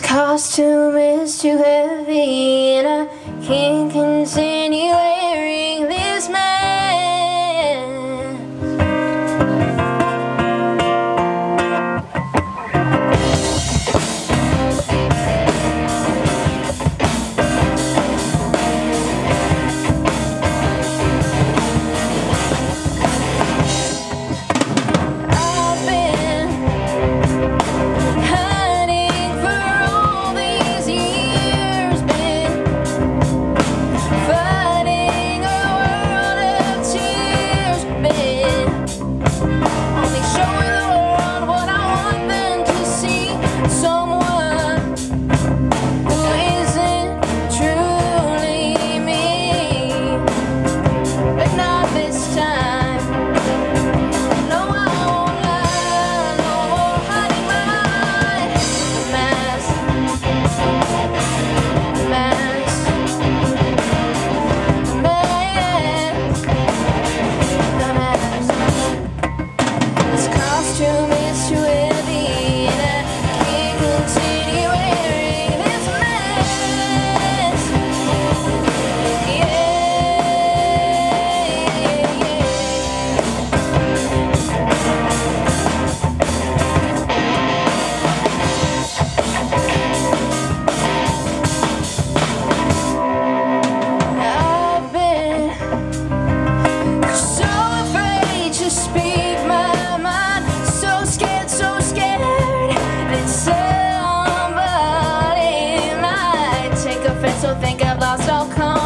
This costume is too heavy and I can't continue it. come.